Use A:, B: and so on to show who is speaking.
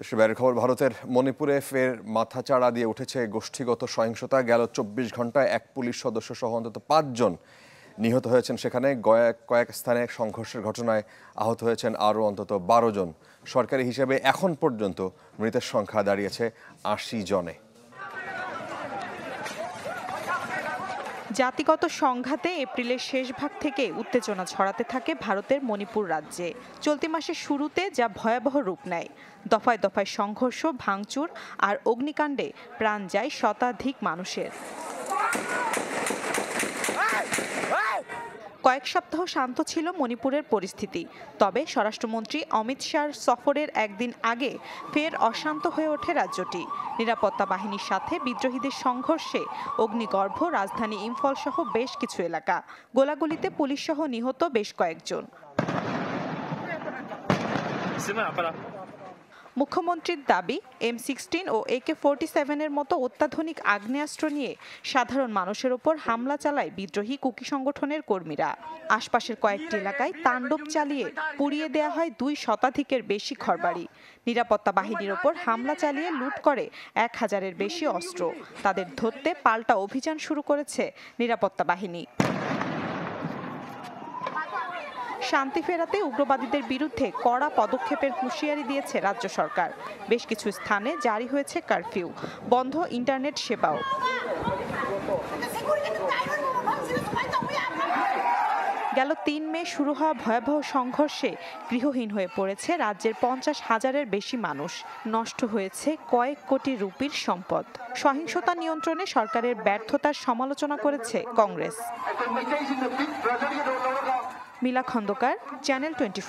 A: দেশের খবর, ভারতের মণিপুরে ফের মাথাচাড়া দিয়ে উঠেছে গোষ্ঠীগত সহিংসতা। গেল চব্বিশ ঘন্টায় এক পুলিশ সদস্য সহ অন্তত পাঁচজন নিহত হয়েছেন সেখানে। কয়েক স্থানে সংঘর্ষের ঘটনায় আহত হয়েছেন আরও অন্তত বারো জন। সরকারি হিসেবে এখন পর্যন্ত মৃতের সংখ্যা দাঁড়িয়েছে আশি জনে।
B: জাতিগত সংঘাতে এপ্রিলের শেষ ভাগ থেকে উত্তেজনা ছড়াতে থাকে ভারতের মণিপুর রাজ্যে। চলতি মাসের শুরুতে যা ভয়াবহ রূপ নেয়। দফায় দফায় সংঘর্ষ, ভাঙচুর আর অগ্নিকাণ্ডে প্রাণ যায় শতাধিক মানুষের। কয়েক সপ্তাহ শান্ত ছিল মণিপুরের পরিস্থিতি। তবে স্বরাষ্ট্রমন্ত্রী অমিত শাহর সফরের একদিন আগে ফের অশান্ত হয়ে ওঠে রাজ্যটি। নিরাপত্তা বাহিনীর সাথে বিদ্রোহীদের সংঘর্ষে অগ্নিগর্ভ, রাজধানী ইম্ফল সহ বেশ কিছু এলাকা। গোলাগুলিতে পুলিশ সহ নিহত বেশ কয়েকজন। মুখ্যমন্ত্রীর দাবি এম সিক্সটিন ও একে ফোরটি সেভেনের মতো অত্যাধুনিক আগ্নেয়াস্ত্র নিয়ে সাধারণ মানুষের ওপর হামলা চালায় বিদ্রোহী কুকি সংগঠনের কর্মীরা। আশপাশের কয়েকটি এলাকায় তাণ্ডব চালিয়ে পুড়িয়ে দেয়া হয় দুই শতাধিকের বেশি ঘরবাড়ি। নিরাপত্তা বাহিনীর ওপর হামলা চালিয়ে লুট করে এক হাজারের বেশি অস্ত্র। তাদের ধরতে পাল্টা অভিযান শুরু করেছে নিরাপত্তা বাহিনী। শান্তি ফেরাতে উগ্রবাদীদের বিরুদ্ধে কড়া পদক্ষেপের হুঁশিয়ারি দিয়েছে রাজ্য সরকার। বেশ কিছু স্থানে জারি হয়েছে কারফিউ, বন্ধ ইন্টারনেট সেবাও। গেল তিন মে শুরু হওয়া ভয়াবহ সংঘর্ষে গৃহহীন হয়ে পড়েছে রাজ্যের পঞ্চাশ হাজারের বেশি মানুষ। নষ্ট হয়েছে কয়েক কোটি রুপির সম্পদ। সহিংসতা নিয়ন্ত্রণে সরকারের ব্যর্থতার সমালোচনা করেছে Congress. Mila Khandakar channel twenty